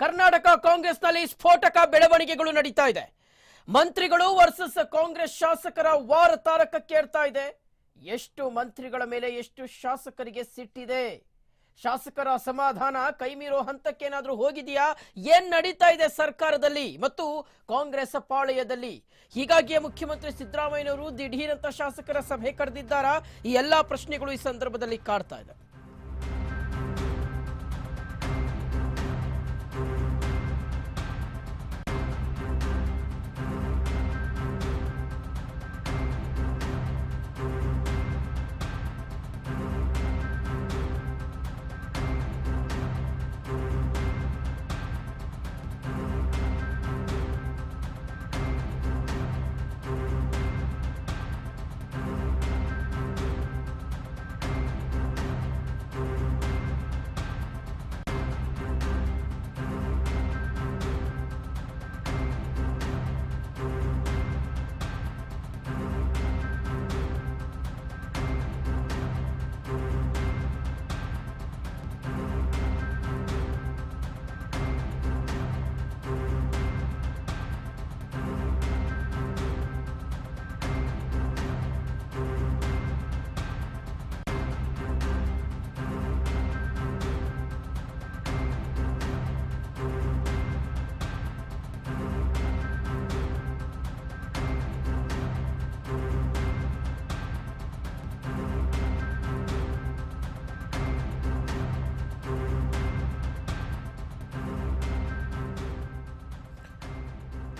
ಕರ್ನಾಟಕ ಕಾಂಗ್ರೆಸ್ನಲ್ಲಿ ಸ್ಫೋಟಕ ಬೆಳವಣಿಗೆಗಳು ನಡೀತಾ ಇದೆ. ಮಂತ್ರಿಗಳು ವರ್ಸಸ್ ಕಾಂಗ್ರೆಸ್ ಶಾಸಕರ ವಾರ ತಾರಕಕ್ಕೇರ್ತಾ ಇದೆ. ಎಷ್ಟು ಮಂತ್ರಿಗಳ ಮೇಲೆ ಎಷ್ಟು ಶಾಸಕರಿಗೆ ಸಿಟ್ಟಿದೆ? ಶಾಸಕರ ಅಸಮಾಧಾನ ಕೈಮೀರೋ ಹಂತಕ್ಕೇನಾದ್ರೂ ಹೋಗಿದೆಯಾ? ಏನ್ ನಡೀತಾ ಇದೆ ಸರ್ಕಾರದಲ್ಲಿ ಮತ್ತು ಕಾಂಗ್ರೆಸ್ ಪಾಳಯದಲ್ಲಿ? ಹೀಗಾಗಿಯೇ ಮುಖ್ಯಮಂತ್ರಿ ಸಿದ್ದರಾಮಯ್ಯನವರು ದಿಢೀರಂತ ಶಾಸಕರ ಸಭೆ ಕರೆದಿದ್ದಾರಾ? ಈ ಎಲ್ಲಾ ಪ್ರಶ್ನೆಗಳು ಈ ಸಂದರ್ಭದಲ್ಲಿ ಕಾಡ್ತಾ ಇದೆ.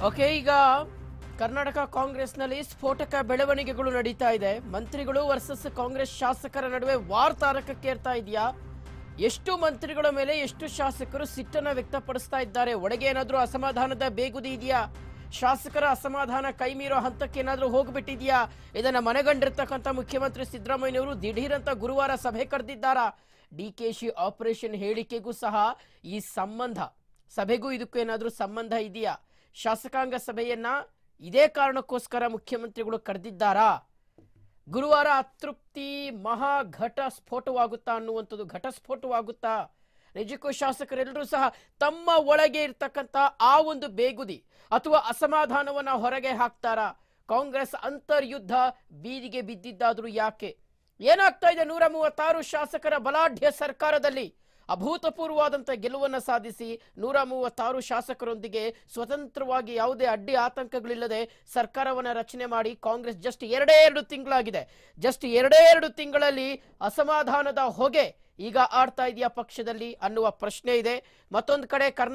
ಓಕೆ, ಈಗ ಕರ್ನಾಟಕ ಕಾಂಗ್ರೆಸ್ನಲ್ಲಿ ಸ್ಫೋಟಕ ಬೆಳವಣಿಗೆಗಳು ನಡೀತಾ ಇದೆ. ಮಂತ್ರಿಗಳು ವರ್ಸಸ್ ಕಾಂಗ್ರೆಸ್ ಶಾಸಕರ ನಡುವೆ ವಾರ್ ತಾರಕಕ್ಕೇರ್ತಾ ಇದೆಯಾ? ಎಷ್ಟು ಮಂತ್ರಿಗಳ ಮೇಲೆ ಎಷ್ಟು ಶಾಸಕರು ಸಿಟ್ಟನ್ನು ವ್ಯಕ್ತಪಡಿಸ್ತಾ ಇದ್ದಾರೆ? ಒಳಗೆ ಏನಾದರೂ ಅಸಮಾಧಾನದ ಬೇಗುದಿ ಇದೆಯಾ? ಶಾಸಕರ ಅಸಮಾಧಾನ ಕೈಮೀರೋ ಹಂತಕ್ಕೆ ಏನಾದರೂ ಹೋಗ್ಬಿಟ್ಟಿದ್ಯಾ? ಇದನ್ನು ಮನಗಂಡಿರ್ತಕ್ಕಂಥ ಮುಖ್ಯಮಂತ್ರಿ ಸಿದ್ದರಾಮಯ್ಯನವರು ದಿಢೀರಂತ ಗುರುವಾರ ಸಭೆ ಕರೆದಿದ್ದಾರಾ? ಡಿ ಕೆ ಶಿ ಆಪರೇಷನ್ ಹೇಳಿಕೆಗೂ ಸಹ ಈ ಸಂಬಂಧ, ಸಭೆಗೂ ಇದಕ್ಕೂ ಏನಾದರೂ ಸಂಬಂಧ ಇದೆಯಾ? ಶಾಸಕಾಂಗ ಸಭೆಯನ್ನ ಇದೇ ಕಾರಣಕ್ಕೋಸ್ಕರ ಮುಖ್ಯಮಂತ್ರಿಗಳು ಕರೆದಿದ್ದಾರಾ? ಗುರುವಾರ ಅತೃಪ್ತಿ ಮಹಾ ಘಟ ಸ್ಫೋಟವಾಗುತ್ತಾ ಅನ್ನುವಂಥದ್ದು ಘಟಸ್ಫೋಟವಾಗುತ್ತಾ? ನಿಜಕ್ಕೂ ಶಾಸಕರೆಲ್ಲರೂ ಸಹ ತಮ್ಮ ಒಳಗೆ ಇರ್ತಕ್ಕಂಥ ಆ ಒಂದು ಬೇಗುದಿ ಅಥವಾ ಅಸಮಾಧಾನವನ್ನ ಹೊರಗೆ ಹಾಕ್ತಾರಾ? ಕಾಂಗ್ರೆಸ್ ಅಂತರ್ಯುದ್ಧ ಬೀದಿಗೆ ಬಿದ್ದಿದ್ದಾದ್ರೂ ಯಾಕೆ? ಏನಾಗ್ತಾ ಇದೆ ನೂರ ಮೂವತ್ತಾರು ಶಾಸಕರ ಬಲಾಢ್ಯ ಸರ್ಕಾರದಲ್ಲಿ? ಅಭೂತಪೂರ್ವವಾದಂಥ ಗೆಲುವನ್ನು ಸಾಧಿಸಿ ನೂರ ಮೂವತ್ತಾರು ಶಾಸಕರೊಂದಿಗೆ ಸ್ವತಂತ್ರವಾಗಿ ಯಾವುದೇ ಅಡ್ಡಿ ಆತಂಕಗಳಿಲ್ಲದೆ ಸರ್ಕಾರವನ್ನ ರಚನೆ ಮಾಡಿ ಕಾಂಗ್ರೆಸ್ ಜಸ್ಟ್ ಎರಡೇ ಎರಡು ತಿಂಗಳಾಗಿದೆ. ಜಸ್ಟ್ ಎರಡೇ ಎರಡು ತಿಂಗಳಲ್ಲಿ ಅಸಮಾಧಾನದ ಹೊಗೆ ಈಗ ಆಡ್ತಾ ಇದೆಯಾ ಪಕ್ಷದಲ್ಲಿ ಅನ್ನುವ ಪ್ರಶ್ನೆ ಇದೆ. ಮತ್ತೊಂದು ಕಡೆ ಕರ್ನಾಟಕ